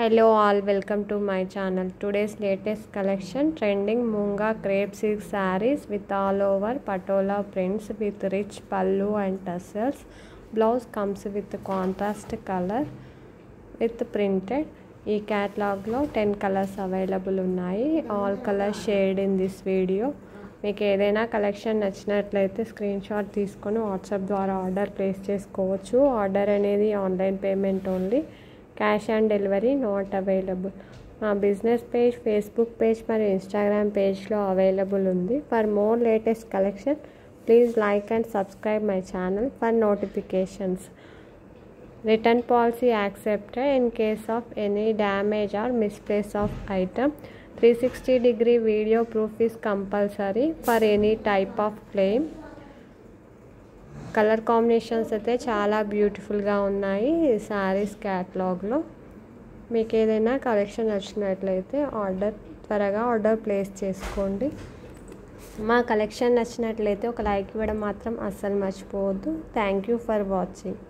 Hello all welcome to my channel today's latest collection trending munga crepe silk sarees with all over patola prints with rich pallu and tassels blouse comes with contrast colour with printed ఈ క్యాట్లాగ్లో ten colours available ఉన్నాయి all colours shade in this video మీకు ఏదైనా collection నచ్చినట్లయితే screenshot తీసుకొని WhatsApp ద్వారా order place చేసుకోవచ్చు order అనేది online payment only cash on delivery not available. మా బిజినెస్ పేజ్ ఫేస్బుక్ పేజ్ మరియు ఇన్స్టాగ్రామ్ పేజ్లో అవైలబుల్ ఉంది. For more latest collection please like and subscribe my channel for notifications. Return policy accepted in case of any damage or misplace of item. Three sixty degree video proof is compulsory for any type of claim. Colour combinations అయితే చాలా బ్యూటిఫుల్గా ఉన్నాయి శారీస్ క్యాట్లాగ్లో. మీకు ఏదైనా collection నచ్చినట్లయితే order త్వరగా order place చేసుకోండి. మా కలెక్షన్ నచ్చినట్లయితే ఒక లైక్ ఇవ్వడం మాత్రం అస్సలు మర్చిపోవద్దు. Thank you for watching.